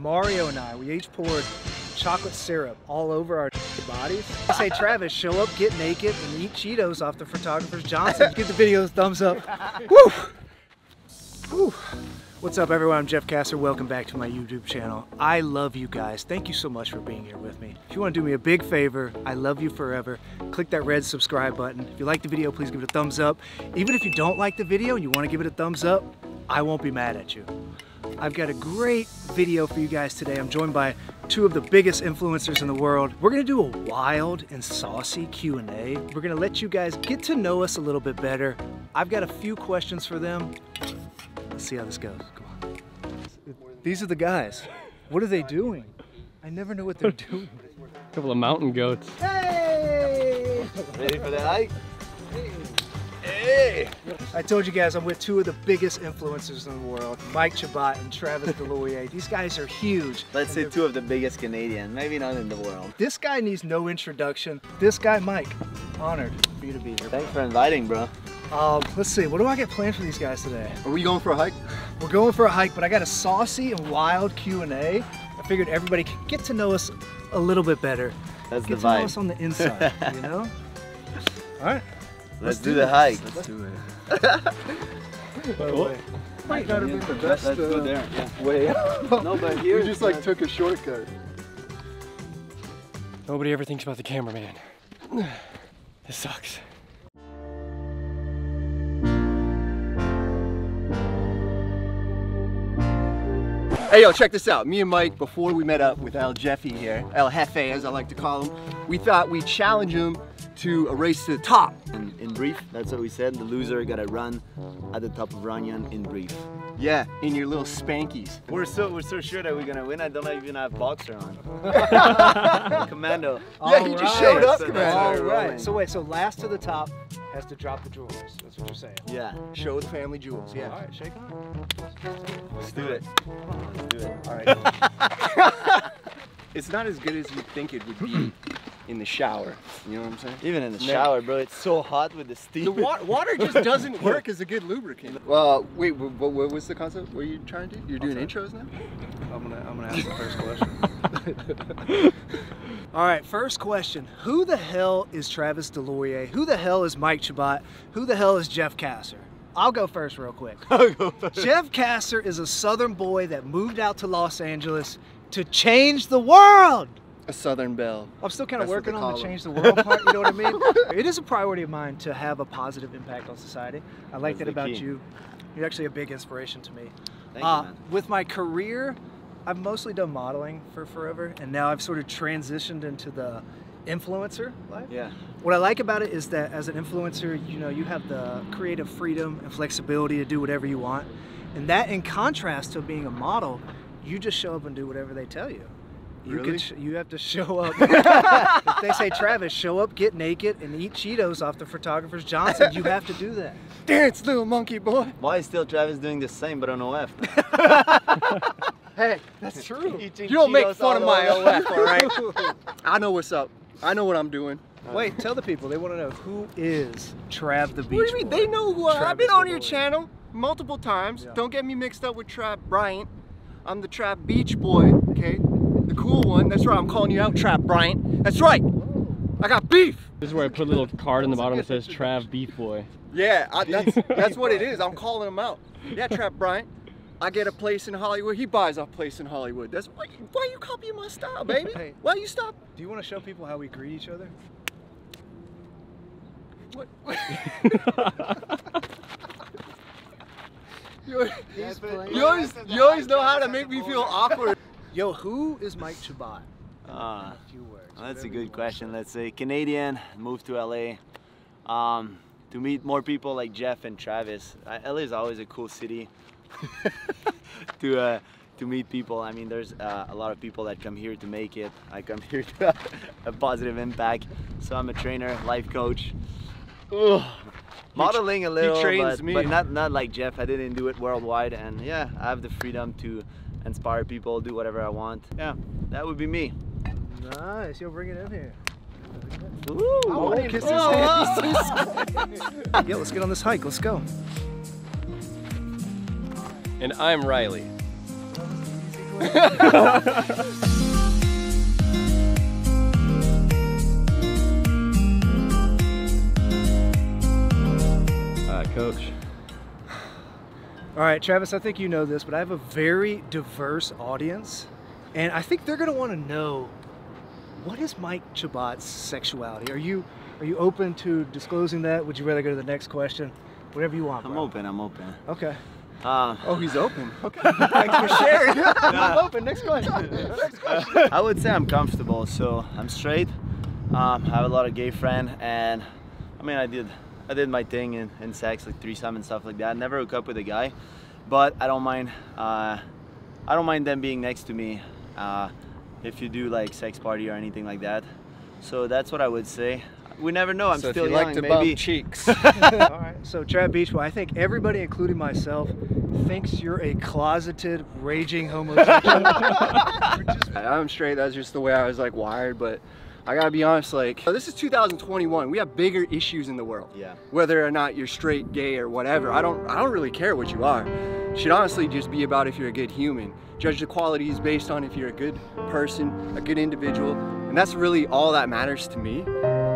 Mario and I, we each poured chocolate syrup all over our bodies. I say, Travis, show up, get naked, and eat Cheetos off the photographer's Johnson. Give the video a thumbs up. Woo! Woo! What's up everyone, I'm Jeff Kasser. Welcome back to my YouTube channel. I love you guys. Thank you so much for being here with me. If you wanna do me a big favor, I love you forever. Click that red subscribe button. If you like the video, please give it a thumbs up. Even if you don't like the video and you wanna give it a thumbs up, I won't be mad at you. I've got a great video for you guys today. I'm joined by two of the biggest influencers in the world. We're gonna do a wild and saucy Q&A. We're gonna let you guys get to know us a little bit better. I've got a few questions for them. Let's see how this goes. Come on. These are the guys. What are they doing? I never know what they're doing. A couple of mountain goats. Hey! Ready for the hike? Hey! I told you guys I'm with two of the biggest influencers in the world, Mike Chabot and Travis DesLaurier. These guys are huge. Let's say two of the biggest Canadian, maybe not in the world. This guy needs no introduction. This guy, Mike, honored for you to be here. Thanks for inviting, bro. Um, let's see, what do I get planned for these guys today? Are we going for a hike? We're going for a hike, but I got a saucy and wild Q&A. I figured everybody could get to know us a little bit better. That's Get the to know us on the inside, you know? All right. Let's, do do the hike. Let's do it. By the way, Might not have been the Let's best go uh, there. Yeah. way. No, but here we just like took a shortcut. Nobody ever thinks about the cameraman. This sucks. Hey yo, check this out. Me and Mike, before we met up with El Jeffy here, El Jefe as I like to call him, we thought we'd challenge him to mm. a race to the top. in, in brief, that's what we said. The loser gotta run at the top of Runyon in brief. Yeah, in your little spankies. We're so we're so sure that we're gonna win. I don't even have boxer on. Commando. Yeah, he just showed up, So man. that's All how we're right. rolling. So wait, so last to the top has to drop the jewels. That's what you're saying. Yeah, Show the family jewels, yeah. All right, shake on. let's do it. Let's do it. All right. It's not as good as you think it would be in the shower. You know what I'm saying? Even in the No. shower, bro, it's so hot with the steam. The wa- water just doesn't work as a good lubricant. Well, wait, what, what was the concept? What are you trying to do? You're doing intros now? I'm gonna I'm gonna ask the first question. All right, first question. Who the hell is Travis DesLaurier? Who the hell is Mike Chabot? Who the hell is Jeff Kasser? I'll go first real quick. Jeff Kasser is a southern boy that moved out to Los Angeles to change the world. A Southern Belle. I'm still kind of working on the change the world part, you know what I mean? It is a priority of mine to have a positive impact on society. I like That's that about key. you. You're actually a big inspiration to me. Thank Uh, you, man. with my career, I've mostly done modeling for forever, and now I've sort of transitioned into the influencer life. Yeah. What I like about it is that as an influencer, you know, you have the creative freedom and flexibility to do whatever you want, and that in contrast to being a model, you just show up and do whatever they tell you. You Really? can sh- you have to show up. if they say Travis, show up, get naked, and eat Cheetos off the photographer's Johnson, you have to do that. Dance, little monkey boy. Why is still Travis doing the same but on OF? Hey, that's true. Eating You don't make fun of my over. OF, all right? I know what's up. I know what I'm doing. Wait, tell the people. They want to know who is Trav the Beach What do you mean? Boy? They know who I am. I've been on your DesLaurier. channel multiple times. Yeah. Don't get me mixed up with Trav Bryant. I'm the Trav Beach Boy, okay? The cool one. That's right. I'm calling you out, Trav Bryant. That's right. I got beef. This is where I put a little card in the bottom that says Trav Beef Boy. Yeah, I, that's that's what it is. I'm calling him out. Yeah, Trav Bryant. I get a place in Hollywood. He buys a place in Hollywood. That's why. You, why you copying my style, baby? Hey. Why you stop? Do you want to show people how we greet each other? What? you, you always you always know how to make me feel awkward. Yo, who is Mike Chabot? A few words. That's a good question. Let's say Canadian, moved to LA. Um, to meet more people like Jeff and Travis. Uh, LA is always a cool city to uh, to meet people. I mean, there's uh, a lot of people that come here to make it. I come here to have a positive impact. So I'm a trainer, life coach. Ugh. Modeling a little, trains but, me. but not not like Jeff. I didn't do it worldwide, and yeah, I have the freedom to inspire people, do whatever I want. Yeah, that would be me. Nice. Yo, bring it in here. Ooh. Oh, kiss his Oh, hand. Yo, let's get on this hike. Let's go. And I'm Riley. Easy All right, coach. All right, Travis, I think you know this, but I have a very diverse audience, and I think they're going to want to know what is Mike Chabot's sexuality? Are you are you open to disclosing that? Would you rather go to the next question? Whatever you want. I'm bro. open. I'm open. Okay. Uh, Oh, he's open. Okay. Thanks for sharing. I'm open. Next question. Next question. I would say I'm comfortable. So I'm straight. Um, I have a lot of gay friends, and I mean, I did, I did my thing in, in sex, like threesome and stuff like that. Never hook up with a guy, but I don't mind. Uh, I don't mind them being next to me uh, if you do like sex party or anything like that. So that's what I would say. We never know. I'm so still if you young. like to maybe bump cheeks. All right. So, Trav Beachboy, I think everybody, including myself, thinks you're a closeted, raging homosexual. I'm straight. That's just the way I was like wired. But I gotta be honest. Like this is 2021. We have bigger issues in the world. Yeah. Whether or not you're straight, gay, or whatever. I don't. I don't really care what you are. It should honestly just be about if you're a good human. Judge the qualities based on if you're a good person, a good individual, and that's really all that matters to me.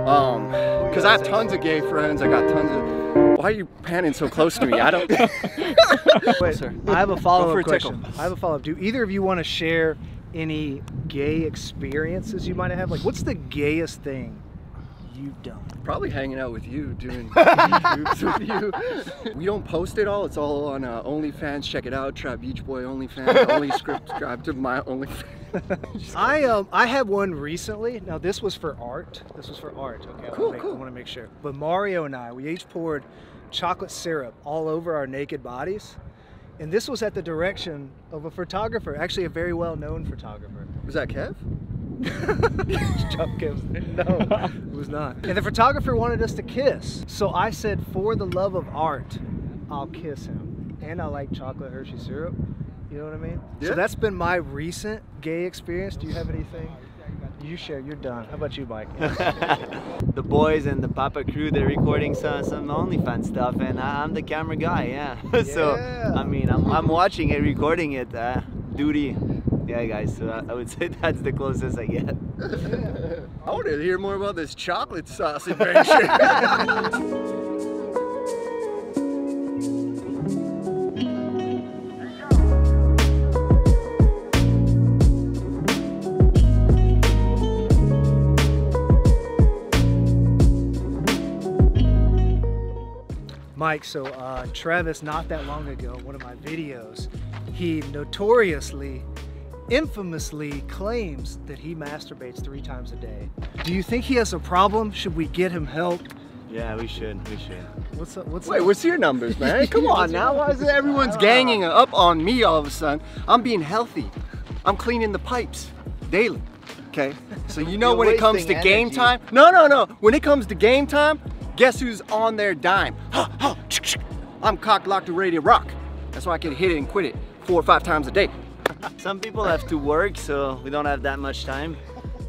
Um, because I have tons of gay friends. I got tons of. Why are you panning so close to me? I don't. Wait, Sir. I have a follow-up a tickle. question. I have a follow-up. Do either of you want to share any gay experiences you might have? Like, what's the gayest thing you've done? Probably hanging out with you, doing shoots with you. We don't post it all. It's all on uh, OnlyFans. Check it out. Trav Beach Boy OnlyFans. Only subscribe to my OnlyFans. I um I had one recently. Now this was for art. This was for art. Okay, I Cool, wanna make, cool. I want to make sure. But Mario and I, we each poured chocolate syrup all over our naked bodies, and this was at the direction of a photographer, actually a very well-known photographer. Was that Kev? No, it was not. And the photographer wanted us to kiss. So I said, for the love of art, I'll kiss him. And I like chocolate Hershey syrup. You know what I mean? Yeah. So that's been my recent gay experience. Do you have anything? You share. You're done. How about you, Mike? the boys and the Papa crew, they're recording some some OnlyFans stuff, and I'm the camera guy. Yeah. yeah. so I mean, I'm, I'm watching it, recording it. Uh, duty. Yeah, guys. So I, I would say that's the closest I get. I want to hear more about this chocolate sauce adventure. Mike, so uh, Travis, not that long ago, one of my videos, he notoriously, infamously claims that he masturbates three times a day. Do you think he has a problem? Should we get him help? Yeah, we should. We should. What's up? What's Wait, up? what's your numbers, man? Come on now. Why is it everyone's oh. ganging up on me all of a sudden? I'm being healthy. I'm cleaning the pipes daily. Okay? So you know when it comes to wasting game time? No, no, no. When it comes to game time, guess who's on their dime? I'm cock locked and ready to rock. That's why I can hit it and quit it four or five times a day. Some people have to work, so we don't have that much time.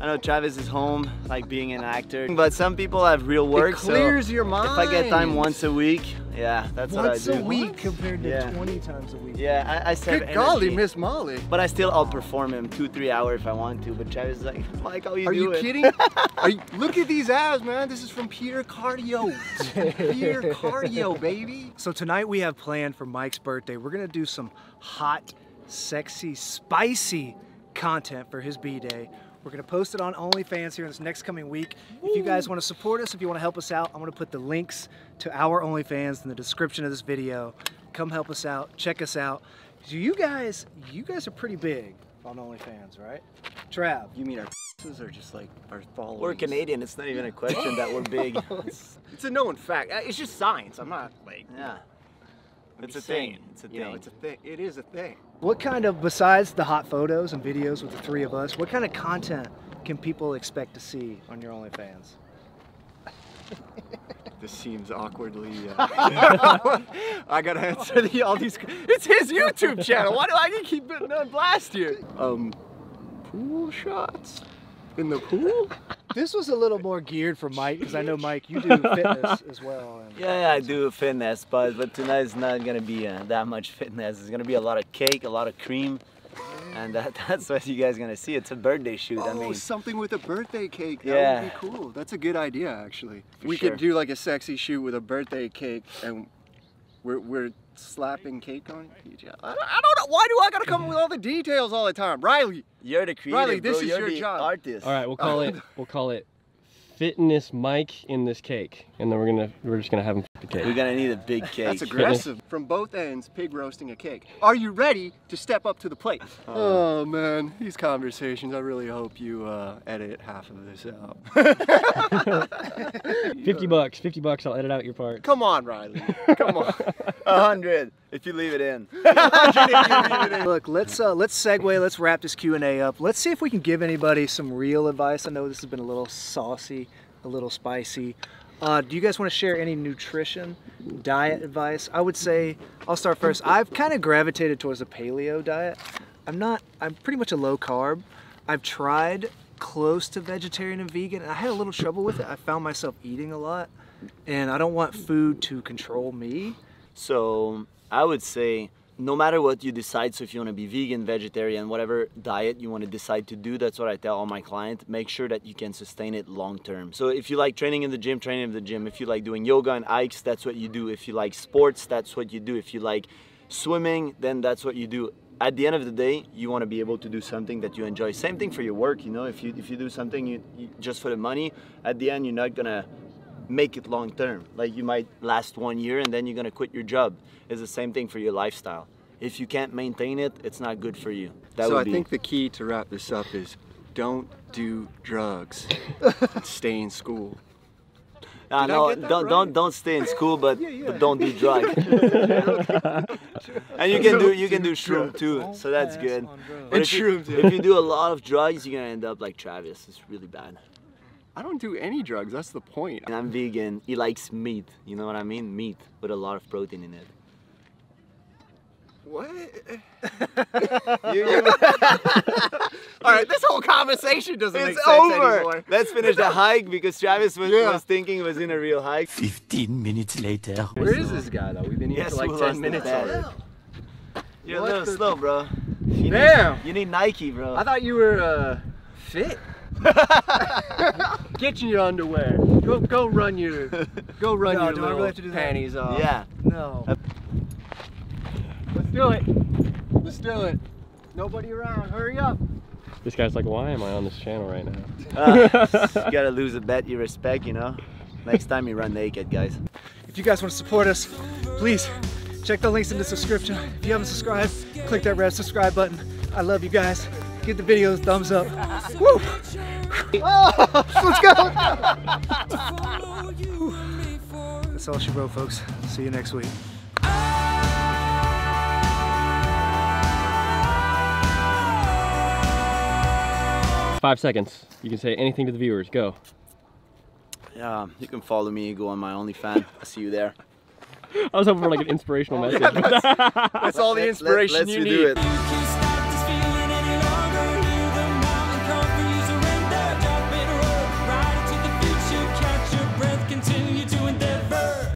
I know Travis is home, like being an actor, but some people have real work. it clears so your mind. If I get time once a week, yeah, that's Once what I a do. Once a week compared to Yeah. 20 times a week. Yeah, I, I save Good golly. Miss Molly. But I still outperform him two, three hours if I want to. But Travis is like, Mike, how you Are do you kidding? Are you, look at these abs, man. This is from Peter Cardio. Peter Cardio, baby. So tonight we have planned for Mike's birthday. We're gonna do some hot, sexy, spicy content for his B-Day. We're gonna post it on OnlyFans here in this next coming week. If you guys wanna support us, if you wanna help us out, I'm gonna put the links to our OnlyFans in the description of this video. Come help us out, check us out. So you guys, you guys are pretty big on OnlyFans, right? Trav. You mean our are just like our followers? We're Canadian. It's not even a question that we're big. It's, It's a known fact. Uh, It's just science. I'm not like. yeah, I'm it's a just thing. It's a You know, thing. it's a thing. It is a thing. What kind of, besides the hot photos and videos with the three of us, what kind of content can people expect to see on your OnlyFans? This seems awkwardly. Uh, I gotta answer the, all these. It's his YouTube channel. Why do I keep it on blast here? Um, pool shots in the pool. This was a little more geared for Mike because I know Mike, you do fitness as well. And Yeah, yeah, I do fitness, but but tonight's not gonna be uh, that much fitness. It's gonna be a lot of cake, a lot of cream. and that, that's what you guys gonna see. It's a birthday shoot. Oh, I mean, something with a birthday cake. That Yeah. would be cool. That's a good idea, actually. For we sure. could do like a sexy shoot with a birthday cake, and we're we're slapping cake on each other. I don't, I don't know. Why do I gotta come up with all the details all the time, Riley? you're the creative, Riley, this bro. is you're your the job. artist. All right, we'll call it. We'll call it. Fitness Mike in this cake, and then we're gonna we're just gonna have him flip the We're gonna need a big cake. That's aggressive. From both ends, pig roasting a cake. Are you ready to step up to the plate? Oh man, these conversations. I really hope you uh, edit half of this out. Fifty bucks. Fifty bucks. I'll edit out your part. Come on, Riley. Come on. A hundred if you leave it in. Look, let's uh, let's segue. Let's wrap this Q and A up. Let's see if we can give anybody some real advice. I know this has been a little saucy, a little spicy. Uh, do you guys want to share any nutrition, diet advice? I would say I'll start first. I've kind of gravitated towards a paleo diet. I'm not. I'm pretty much a low carb. I've tried close to vegetarian and vegan, and I had a little trouble with it. I found myself eating a lot, and I don't want food to control me. So I would say no matter what you decide, so if you want to be vegan, vegetarian, whatever diet you want to decide to do, that's what I tell all my clients. Make sure that you can sustain it long term. So if you like training in the gym, training in the gym. If you like doing yoga and hikes, that's what you do. If you like sports, that's what you do. If you like swimming, then that's what you do. At the end of the day, you want to be able to do something that you enjoy. Same thing for your work, you know. If you if you do something you, you, just for the money, at the end you're not gonna make it long term. Like you might last one year and then you're gonna quit your job. It's the same thing for your lifestyle. If you can't maintain it, it's not good for you. That so would I be. think the key to wrap this up is don't do drugs. Stay in school. No, don't right? don't don't stay in school, but Yeah, yeah. but don't do drugs. and you can do you can do shroom too, Don't so that's good. on drugs. But if you, if you do a lot of drugs, you're gonna end up like Travis. It's really bad. I don't do any drugs. That's the point. And I'm vegan. He likes meat. You know what I mean? Meat with a lot of protein in it. What? You- you- All right, this whole conversation doesn't make it's sense over. anymore. Let's finish the hike because Travis was, Yeah. was thinking it was in a real hike. 15 minutes later. Where is this guy though? We've been here Yes, for like we 10 minutes already. You're What a little the- slow, bro. You Damn. Need, you need Nike, bro. I thought you were uh, fit. Get your underwear. Go go run your go run No, your do I little really have to do that? panties off. yeah. No. Let's do it. Let's do it. Nobody around. Hurry up. This guy's like, why am I on this channel right now? Uh, you gotta lose a bet you respect, you know? Next time you run naked, guys. If you guys want to support us, please check the links in the description. If you haven't subscribed, click that red subscribe button. I love you guys. Give the videos thumbs up. Woo! Oh, let's go! That's all she wrote, folks. See you next week. Five seconds. You can say anything to the viewers. Go. Yeah, you can follow me, go on my OnlyFans. I'll see you there. I was hoping for like an inspirational message. That's all the Let- let- inspiration let's you do need. it.